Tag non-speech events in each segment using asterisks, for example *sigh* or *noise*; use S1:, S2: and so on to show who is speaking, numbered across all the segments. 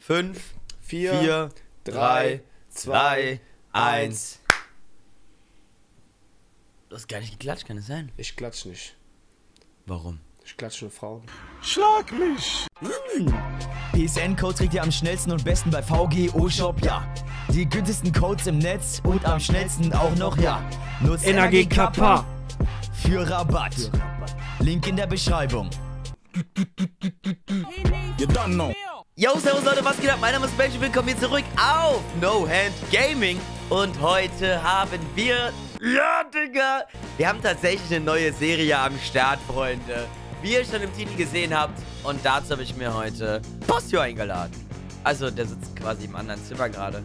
S1: 5,
S2: Vier,
S1: 4, 3,
S2: drei,
S1: 2,
S2: zwei,
S1: 1. Du hast gar nicht geklatscht, kann es sein?
S2: Ich klatsch nicht.
S1: Warum?
S2: Ich klatsche nur Frauen.
S3: PSN-Code kriegt ihr am schnellsten und besten bei VGO Shop, ja. Die günstigsten Codes im Netz und am schnellsten auch noch, ja. Nutzt
S4: NAG Kappa.
S3: für Rabatt. Link in der Beschreibung.
S1: Yo, servus Leute, was geht ab? Mein Name ist Benji, willkommen hier zurück auf No Hand Gaming. Und heute haben wir... Ja, Digga! Wir haben tatsächlich eine neue Serie am Start, Freunde. Wie ihr schon im Titel gesehen habt. Und dazu habe ich mir heute Postio eingeladen. Also, der sitzt quasi im anderen Zimmer gerade.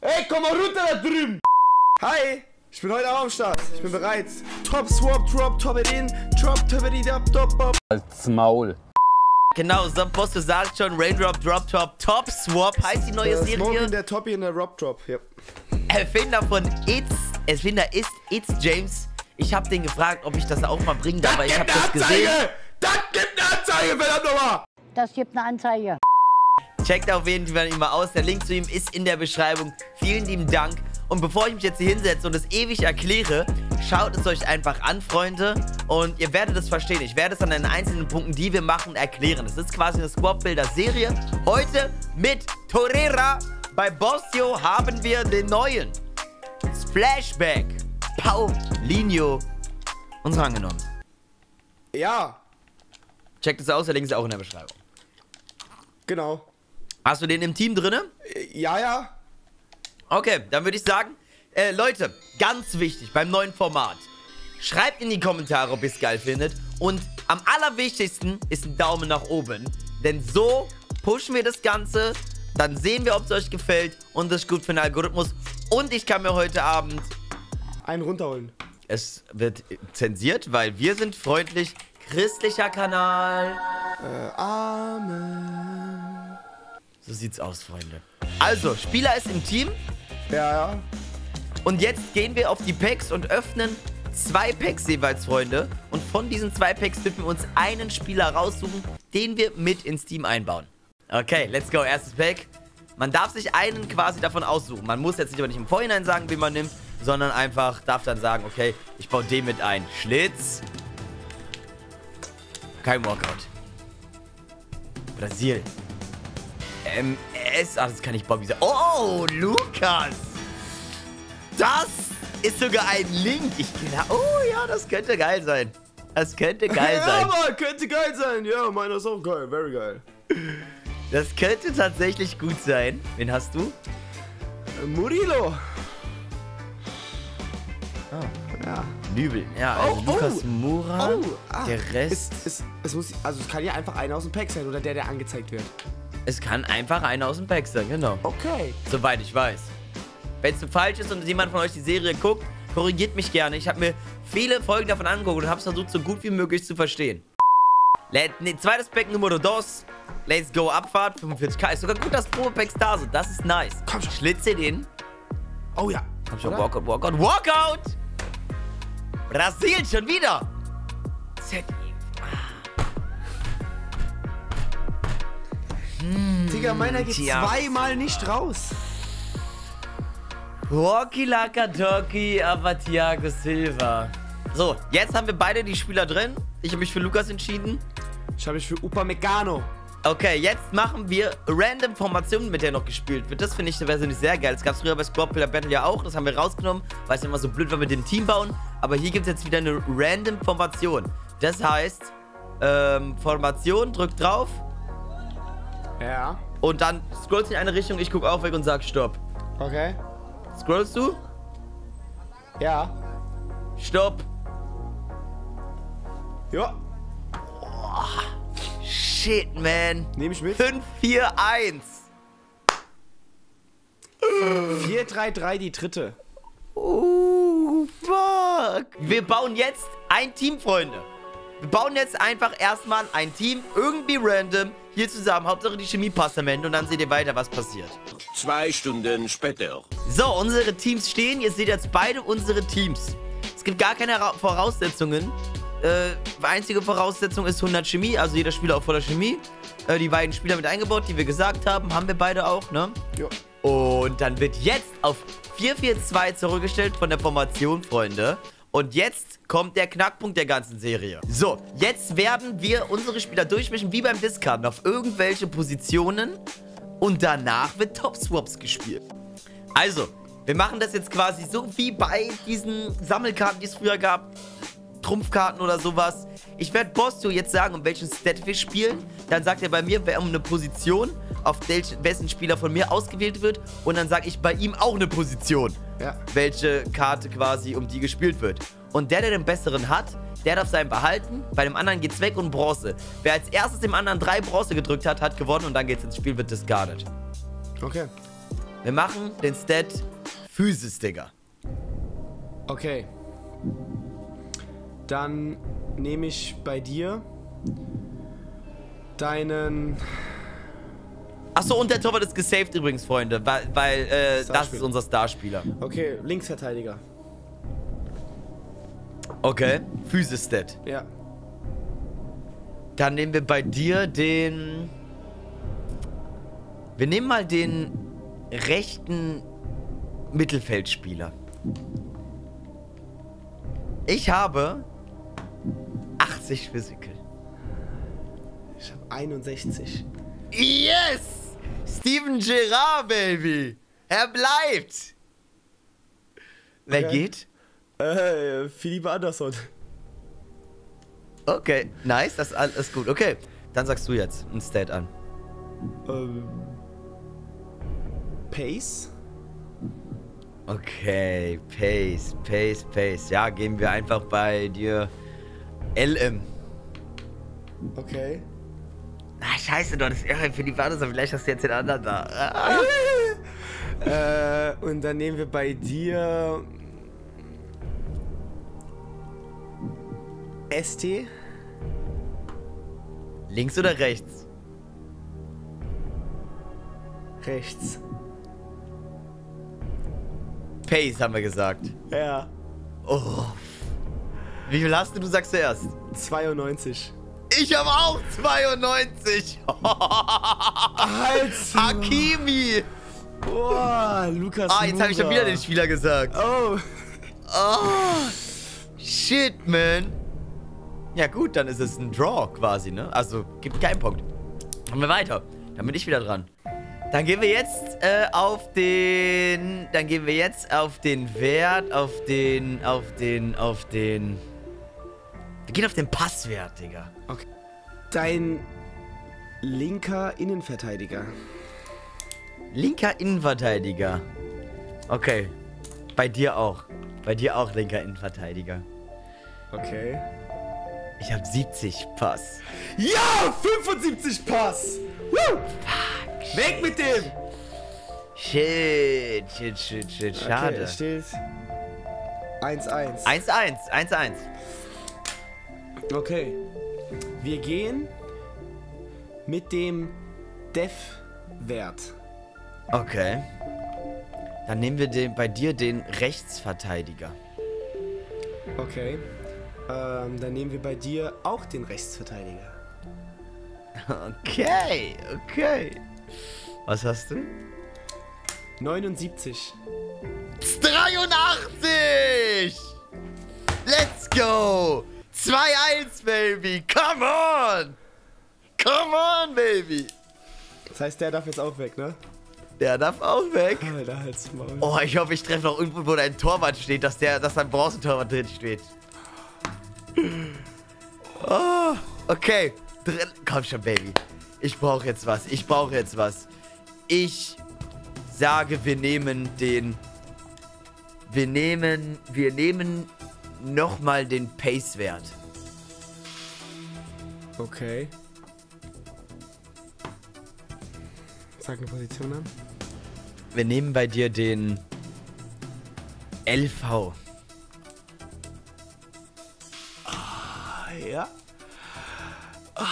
S2: Ey, komm mal runter da drüben! Hi! Ich bin heute auch am Start. Ich bin bereit. Top Swap, Drop, Top it in. Drop, Top it up, Top, Top.
S4: Als Maul.
S1: Genau, so Postio sagt schon, Raindrop, Drop, Top, Top Swap heißt die neue Serie.
S2: in der Toppy in der Rob Drop. Ja.
S1: Erfinder von It's, Erfinder ist It's James. Ich habe den gefragt, ob ich das auch mal bringen darf, weil ich habe das gesehen.
S2: Das gibt eine Anzeige, verdammt nochmal!
S5: Das gibt eine Anzeige.
S1: Checkt auf jeden Fall ihn mal aus. Der Link zu ihm ist in der Beschreibung. Vielen lieben Dank. Und bevor ich mich jetzt hier hinsetze und es ewig erkläre, schaut es euch einfach an, Freunde. Und ihr werdet es verstehen. Ich werde es an den einzelnen Punkten, die wir machen, erklären. Es ist quasi eine Squad-Builder-Serie. Heute mit Torera. Bei Bossio haben wir den neuen Splashback. Paulinho uns rangenommen.
S2: Ja,
S1: Checkt es aus, der Link ist auch in der Beschreibung.
S2: genau.
S1: Hast du den im Team drinne?
S2: Ja, ja.
S1: Okay, dann würde ich sagen, äh, Leute, ganz wichtig beim neuen Format. Schreibt in die Kommentare, ob ihr es geil findet. Und am allerwichtigsten ist ein Daumen nach oben. Denn so pushen wir das Ganze. Dann sehen wir, ob es euch gefällt. Und das ist gut für den Algorithmus. Und ich kann mir heute Abend.
S2: Einen runterholen.
S1: Es wird zensiert, weil wir sind freundlich. Christlicher Kanal.
S2: Äh, Amen.
S1: So sieht's aus, Freunde. Also, Spieler ist im Team.
S2: Ja, ja.
S1: Und jetzt gehen wir auf die Packs und öffnen zwei Packs jeweils, Freunde. Und von diesen zwei Packs dürfen wir uns einen Spieler raussuchen, den wir mit ins Team einbauen. Okay, let's go. Erstes Pack. Man darf sich einen quasi davon aussuchen. Man muss jetzt nicht, aber nicht im Vorhinein sagen, wen man nimmt, sondern einfach darf dann sagen, okay, ich baue den mit ein. Schlitz. Kein Walkout. Brasil. MS. Ach, das kann ich Bobby sagen. Oh, Lukas. Das ist sogar ein Link. Ich glaube, oh ja, das könnte geil sein. Das könnte geil
S2: ja,
S1: sein.
S2: Mann, könnte geil sein. Ja, meiner ist auch geil. Very geil.
S1: Das könnte tatsächlich gut sein. Wen hast du?
S2: Murilo.
S1: Ah.
S2: Ja.
S1: Nübel. Ja, also
S2: Oh,
S1: Lukas
S2: oh.
S1: Mura.
S2: Oh, ah.
S1: Der Rest.
S2: Es, es, es, muss, also es kann ja einfach einer aus dem Pack sein oder der, der angezeigt wird.
S1: Es kann einfach einer aus dem Pack sein, genau.
S2: Okay.
S1: Soweit ich weiß. Wenn es falsch ist und jemand von euch die Serie guckt, korrigiert mich gerne. Ich habe mir viele Folgen davon angeguckt und habe es versucht, so gut wie möglich zu verstehen. Let, ne, zweites Pack Nummer 2. Let's go, Abfahrt. 45k. Ist sogar gut, dass Probe-Packs da sind. Das ist nice.
S2: Komm schon.
S1: Schlitze den.
S2: Oh ja.
S1: Komm schon,
S2: Oder?
S1: Walkout, Walkout, Walkout! Brasil schon wieder! Z
S2: Digga, meiner geht
S1: Tja.
S2: zweimal nicht raus.
S1: Rocky Lakatoki, aber Thiago Silva. So, jetzt haben wir beide die Spieler drin. Ich habe mich für Lukas entschieden.
S2: Ich habe mich für Upamecano.
S1: Okay, jetzt machen wir random Formationen, mit der noch gespielt wird. Das finde ich persönlich sehr geil. Das gab es früher bei Squad Builder Battle ja auch. Das haben wir rausgenommen, weil es immer so blöd war mit dem Team bauen. Aber hier gibt es jetzt wieder eine random Formation. Das heißt, ähm, Formation, drückt drauf
S2: Ja.
S1: und dann scrollst du in eine Richtung. Ich gucke auch weg und sag Stopp.
S2: Okay.
S1: Scrollst du?
S2: Ja.
S1: Stopp.
S2: Ja.
S1: Shit, man.
S2: Nehme ich mit.
S1: 5, 4, 1.
S2: 4-3-3, die dritte.
S1: Oh, fuck. Wir bauen jetzt ein Team, Freunde. Wir bauen jetzt einfach erstmal ein Team, irgendwie random, hier zusammen. Hauptsache die Chemie passt am Ende und dann seht ihr weiter, was passiert.
S6: Zwei Stunden später.
S1: So, unsere Teams stehen. Ihr seht jetzt beide unsere Teams. Es gibt gar keine Ra Voraussetzungen. Äh, einzige Voraussetzung ist 100 Chemie, also jeder Spieler auf voller Chemie. Äh, die beiden Spieler mit eingebaut, die wir gesagt haben, haben wir beide auch, ne?
S2: Ja.
S1: Und dann wird jetzt auf 4-4-2 zurückgestellt von der Formation, Freunde. Und jetzt kommt der Knackpunkt der ganzen Serie. So, jetzt werden wir unsere Spieler durchmischen, wie beim Discarden, auf irgendwelche Positionen. Und danach wird Top Swaps gespielt. Also, wir machen das jetzt quasi so wie bei diesen Sammelkarten, die es früher gab. Trumpfkarten oder sowas. Ich werde Bosto jetzt sagen, um welchen Stat wir spielen. Dann sagt er bei mir, wer um eine Position, auf welch, wessen Spieler von mir ausgewählt wird. Und dann sage ich bei ihm auch eine Position.
S2: Ja.
S1: Welche Karte quasi um die gespielt wird. Und der, der den besseren hat, der darf seinen behalten. Bei dem anderen geht's weg und Bronze. Wer als erstes dem anderen drei Bronze gedrückt hat, hat gewonnen und dann geht's ins Spiel, wird discarded.
S2: Okay.
S1: Wir machen den Stat Physis, Digga.
S2: Okay. Dann nehme ich bei dir deinen.
S1: Achso, und der Torwart ist gesaved übrigens, Freunde, weil, weil äh, das ist unser Starspieler.
S2: Okay, Linksverteidiger.
S1: Okay, Physis-Stat.
S2: Ja.
S1: Dann nehmen wir bei dir den... Wir nehmen mal den rechten Mittelfeldspieler. Ich habe 80 Physical.
S2: Ich habe 61.
S1: Yes! Steven Gerrard, Baby! Er bleibt! Wer
S2: Okay.
S1: geht?
S2: Äh, Philippe Andersson.
S1: Okay, nice, das ist alles gut. Okay, dann sagst du jetzt ein Stat an.
S2: Ähm. Pace.
S1: Okay, Pace, Pace, Pace. Ja, geben wir einfach bei dir LM.
S2: Okay.
S1: Ah, scheiße, du hattest irre für die Badesache. Vielleicht hast du jetzt den anderen da. Ah. *laughs*
S2: Äh, und dann nehmen wir bei dir. ST.
S1: Links oder rechts?
S2: Rechts.
S1: Pace haben wir gesagt.
S2: Ja.
S1: Oh. Wie viel hast du? Du sagst zuerst.
S2: 92.
S1: Ich habe auch 92.
S2: Als. *laughs*
S1: Hakimi.
S2: Boah, Lukas.
S1: Ah, jetzt habe ich schon wieder den Spieler gesagt.
S2: Oh.
S1: Oh. Shit, man. Ja gut, dann ist es ein Draw quasi, ne? Also, gibt keinen Punkt. Machen wir weiter. Dann bin ich wieder dran. Dann gehen wir jetzt äh, auf den... Dann gehen wir jetzt auf den Wert, auf den... Auf den... Auf den... Gehen auf den Passwert, Digga.
S2: Okay. Dein linker Innenverteidiger.
S1: Linker Innenverteidiger. Okay. Bei dir auch. Bei dir auch linker Innenverteidiger.
S2: Okay.
S1: Ich habe 70 Pass.
S2: Ja, 75 Pass. Woo. Weg mit dem.
S1: Shit, shit, shit, shit. Schade.
S2: Okay, es steht 1-1.
S1: 1-1, 1-1.
S2: Okay. Wir gehen mit dem Def-Wert.
S1: Okay. Dann nehmen wir den, bei dir den Rechtsverteidiger.
S2: Okay. Ähm, dann nehmen wir bei dir auch den Rechtsverteidiger.
S1: Okay, okay. Was hast du?
S2: 79.
S1: 83! Let's go! 2-1, baby! Come on! Come on, baby!
S2: Das heißt, der darf jetzt auch weg, ne?
S1: Der darf auch weg.
S2: Alter, halt's Maul.
S1: Oh, ich hoffe, ich treffe noch irgendwo, wo dein Torwart steht, dass der, dass ein Bronzetorwart drin steht. Oh, okay. Drin. Komm schon, Baby. Ich brauche jetzt was. Ich brauche jetzt was. Ich sage, wir nehmen den. Wir nehmen. Wir nehmen nochmal den Pace-Wert.
S2: Okay. Sag eine Position an.
S1: Wir nehmen bei dir den LV.
S2: Ah, ja. Ah,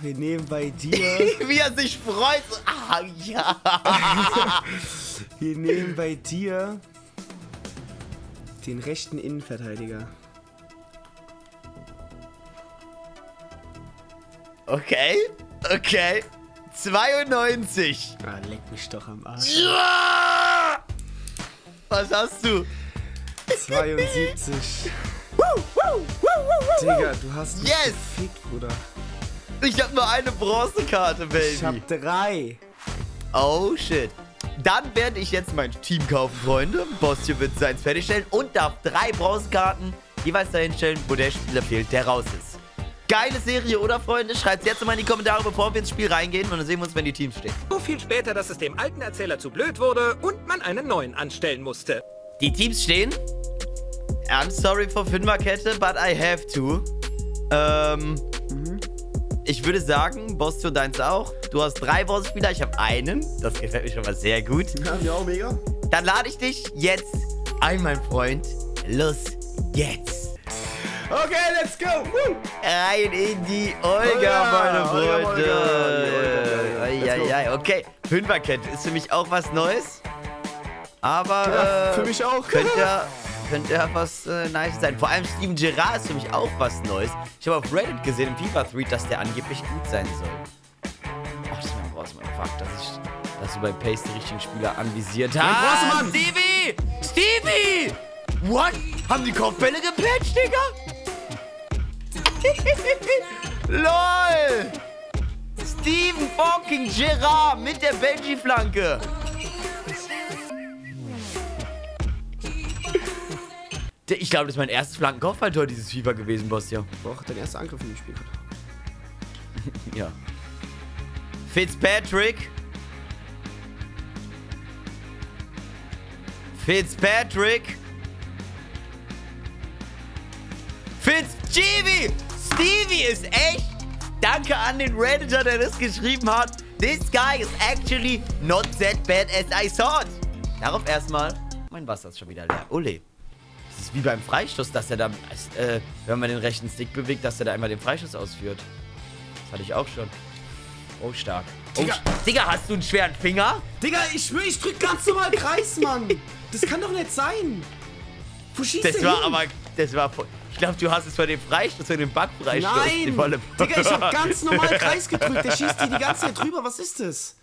S2: wir nehmen bei dir *laughs*
S1: Wie er sich freut. Ah, ja. *laughs*
S2: Wir nehmen bei dir den rechten Innenverteidiger.
S1: Okay, okay. 92.
S2: Ah, leck mich doch am Arsch.
S1: Ja! Was hast du?
S2: 72. Digga, du hast mich
S1: Yes!
S2: gefickt, Bruder.
S1: Ich habe nur eine Bronzekarte,
S2: Ich hab
S1: Baby.
S2: drei.
S1: Oh shit. Dann werde ich jetzt mein Team kaufen, Freunde. Bostio wird seins fertigstellen und darf drei Bronzekarten jeweils dahin stellen, wo der Spieler fehlt, der raus ist. Geile Serie, oder Freunde? Schreibt jetzt mal in die Kommentare, bevor wir ins Spiel reingehen. Und dann sehen wir uns, wenn die Teams stehen.
S5: So viel später, dass es dem alten Erzähler zu blöd wurde und man einen neuen anstellen musste.
S1: Die Teams stehen. I'm sorry for Fünferkette, but I have to. Ähm, ich würde sagen, Bostio deins auch. Du hast drei Bossspieler, ich habe einen. Das gefällt mir schon mal sehr gut.
S2: Ja, mir auch mega.
S1: Dann lade ich dich jetzt ein, mein Freund. Los jetzt.
S2: Okay, let's go. Woo.
S1: Rein in die Olga,
S2: Olga,
S1: meine
S2: Olga,
S1: Freunde.
S2: Let's go.
S1: Eieiei, okay. Fünferkette ist für mich auch was Neues. Aber
S2: Ja,
S1: äh,
S2: für mich auch.
S1: Könnte ja, könnte ja was äh, Nice sein. Vor allem Steven Gerrard ist für mich auch was Neues. Ich habe auf Reddit gesehen im FIFA-Thread, dass der angeblich gut sein soll. Ach, das ist mein Brausemann. Fuck, dass, ich, dass du bei Pace die richtigen Spieler anvisiert hast.
S2: Brausemann!
S1: Stevie! Stevie! What? Haben die Kopfbälle gepatcht, Digga? *laughs* LOL! Steven fucking Gerard mit der Benji-Flanke. Ich glaube, das ist mein erstes Flankenkopfballtor dieses FIFA gewesen, Boss, ja.
S2: Boah, dein erster Angriff in dem Spiel. *laughs*
S1: Ja. Fitzpatrick. Fitzpatrick. Fitzgivi. Stevie ist echt. Danke an den Redditor, der das geschrieben hat. This guy is actually not that bad as I thought. Darauf erstmal. Mein Wasser ist schon wieder leer. Ole. Ist wie beim Freistoß, dass er da, äh, wenn man den rechten Stick bewegt, dass er da einmal den Freistoß ausführt. Das hatte ich auch schon. Oh, stark. Oh,
S2: Digga.
S1: Digga, hast du einen schweren Finger?
S2: Digga, ich schwör, ich drück ganz normal Kreis, Mann. Das kann doch nicht sein. Wo schießt
S1: Das
S2: der
S1: war
S2: hin?
S1: aber, das war. Ich glaube, du hast es bei dem Freistoß, bei dem Backfreistoß.
S2: Nein!
S1: volle-
S2: Digga, ich hab *laughs* ganz normal Kreis gedrückt. Der schießt die die ganze Zeit drüber. Was ist das?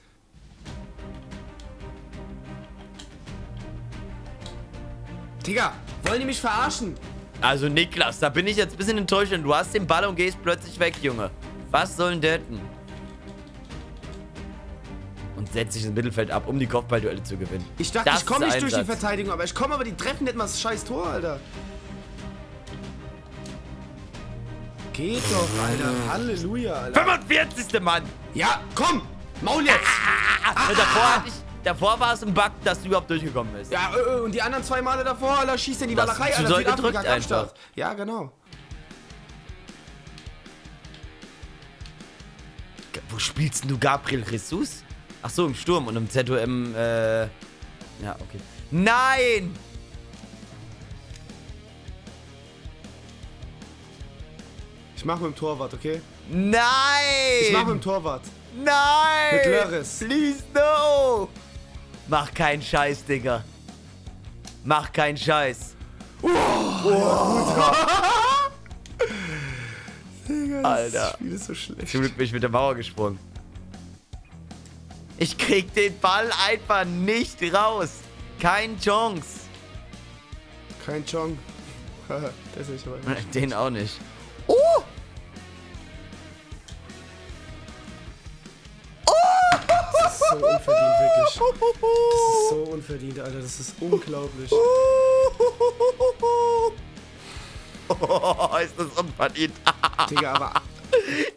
S2: Digga, wollen die mich verarschen?
S1: Also, Niklas, da bin ich jetzt ein bisschen enttäuscht. denn Du hast den Ball und gehst plötzlich weg, Junge. Was soll denn? Und setzt sich ins Mittelfeld ab, um die Kopfballduelle zu gewinnen.
S2: Ich dachte,
S1: Das
S2: ich komme nicht durch die
S1: Einsatz.
S2: Verteidigung, aber ich komme, aber die treffen nicht mal das scheiß Tor, Alter. Geht doch, Alter. Halleluja, Alter.
S1: 45. Mann!
S2: Ja, komm! Maul jetzt!
S1: Ah, davor, hatte ich, davor war es ein Bug, dass du überhaupt durchgekommen bist.
S2: Ja, äh, äh, und die anderen zwei Male davor, Alter, schießt in die
S1: Das
S2: Walachei,
S1: doll
S2: Südafrika,
S1: gedrückt einfach.
S2: Ja, genau.
S1: Wo spielst denn du Gabriel Jesus? Ach so, im Sturm und im ZOM, äh... Ja, okay. Nein!
S2: Ich mach mit dem Torwart, okay?
S1: Nein!
S2: Ich mach mit dem Torwart.
S1: Nein!
S2: Mit Lörres.
S1: Please no! Mach keinen Scheiß, Digga. Mach keinen Scheiß.
S2: Digga,
S1: Alter.
S2: Das Spiel ist so schlecht.
S1: Zum Glück bin ich mit der Mauer gesprungen. Ich krieg den Ball einfach nicht raus. Kein Chance.
S2: Kein Chong. *laughs* das ist aber
S1: Den auch nicht.
S2: Ist so unverdient, wirklich. *laughs* Das ist so unverdient, Alter. Das ist unglaublich.
S1: Oh, *laughs* ist das unverdient. *laughs*
S2: Digga, aber.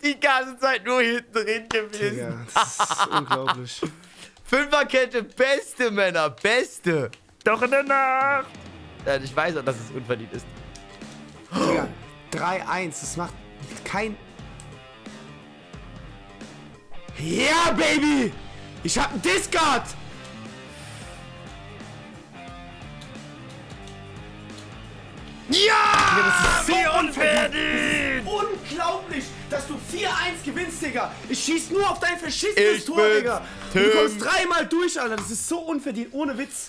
S1: Die ganze Zeit nur hinten drin gewesen.
S2: Digga, das ist unglaublich.
S1: Fünferkette, beste Männer, beste. Doch in der Nacht. Ja, ich weiß auch, dass es unverdient ist.
S2: Digga, 3-1. Das macht kein. Ja, Baby! Ich hab einen Discard!
S1: Ja!
S2: das ist so unverdient. Unglaublich! dass du 4-1 gewinnst, Digga. Ich schieß nur auf dein verschissenes
S1: Ich
S2: Tor, Digga.
S1: Tim.
S2: Du kommst dreimal durch, Alter. Das ist so unverdient, ohne Witz.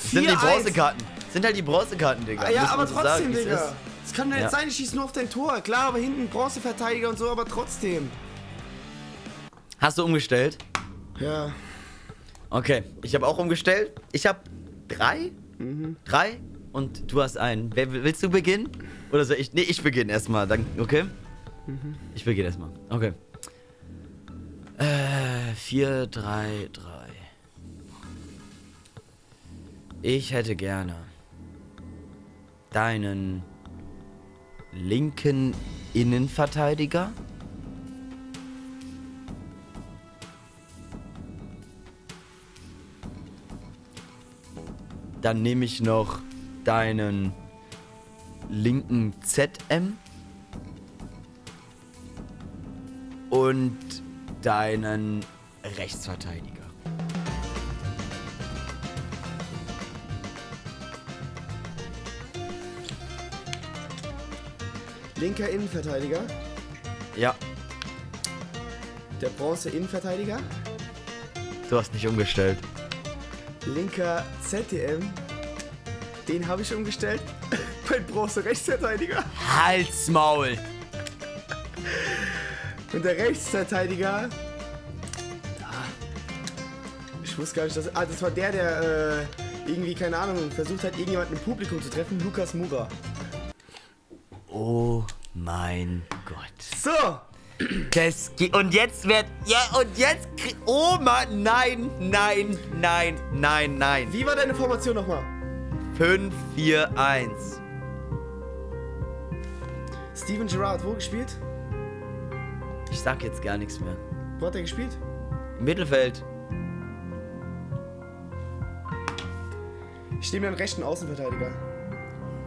S1: Das sind die
S2: 4-1.
S1: Bronzekarten. Sind halt die Bronzekarten, Digga.
S2: Ah, ja, aber trotzdem,
S1: sagen,
S2: Digga. Es kann doch nicht
S1: Ja.
S2: sein, ich schieß nur auf dein Tor. Klar, aber hinten Bronzeverteidiger und so, aber trotzdem.
S1: Hast du umgestellt?
S2: Ja.
S1: Okay, ich habe auch umgestellt. Ich habe drei.
S2: Mhm.
S1: Drei. Und du hast einen. Wer, willst du beginnen? Oder soll ich? Nee, ich beginne erstmal. Dann, okay?
S2: Mhm.
S1: Ich beginne erstmal. Okay. Äh, vier, drei, drei. Ich hätte gerne deinen linken Innenverteidiger. Dann nehme ich noch deinen linken ZM und deinen Rechtsverteidiger.
S2: Linker Innenverteidiger.
S1: Ja,
S2: Der Bronze Innenverteidiger.
S1: du hast nicht umgestellt.
S2: Linker ZDM. Den habe ich umgestellt. *laughs* mein Bronze Rechtsverteidiger.
S1: Halsmaul!
S2: Und der Rechtsverteidiger. Ah, Ich wusste gar nicht, dass. Ah, das war der, der äh, irgendwie, keine Ahnung, versucht hat, irgendjemanden im Publikum zu treffen. Lukas Mura.
S1: Oh mein Gott.
S2: So!
S1: Das geht. Und jetzt wird. Ja, und jetzt. Oh Mann, nein, nein, nein, nein, nein.
S2: Wie war deine Formation nochmal?
S1: 5, 4, 1.
S2: Steven Gerrard, wo gespielt?
S1: Ich sag jetzt gar nichts mehr.
S2: Wo hat er gespielt?
S1: Im Mittelfeld.
S2: Ich stehe mir einen rechten Außenverteidiger.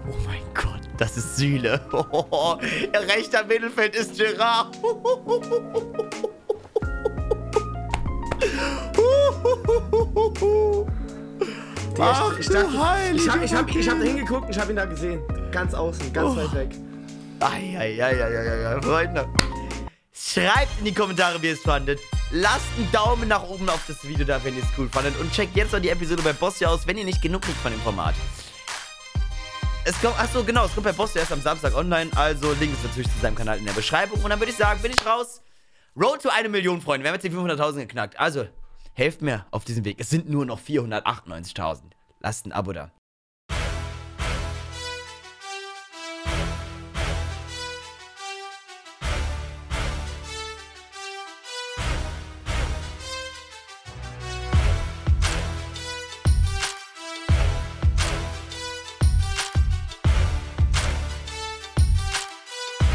S1: Oh mein Gott, das ist Süle. *laughs* Rechter Mittelfeld ist Gerard. *laughs*
S2: Ach, ich, dachte, ich, hab, ich, hab, ich hab da hingeguckt und ich hab ihn da gesehen. Ganz außen, ganz weit weg.
S1: Eieieiei, Freunde. Schreibt in die Kommentare, wie ihr es fandet. Lasst einen Daumen nach oben auf das Video da, wenn ihr es cool fandet. Und checkt jetzt noch die Episode bei Bossy aus, wenn ihr nicht genug kriegt von dem Format. Es kommt, achso, genau, es kommt bei Bossy erst am Samstag online. Also, Link ist natürlich zu seinem Kanal in der Beschreibung. Und dann würde ich sagen, bin ich raus. Road to eine Million, Freunde. Wir haben jetzt die 500.000 geknackt. Also, helft mir auf diesem Weg. Es sind nur noch 498.000. Lasst ein Abo da.